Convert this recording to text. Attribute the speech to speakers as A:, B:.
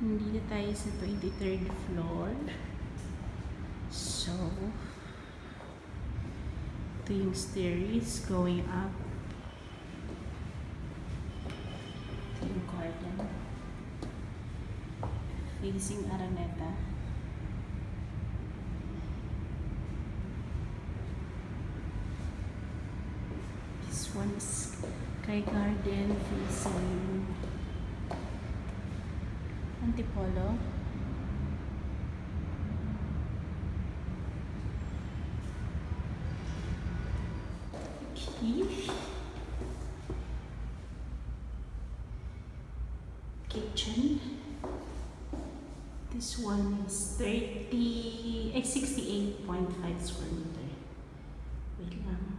A: Nandito tayo sa 23rd floor. So, ito yung stairs going up. Ito yung garden. Facing Araneta. This one's Sky Garden facing Antipolo. Okay. Kitchen. This one is 30, eh, 68.5 square meter. Wait lang.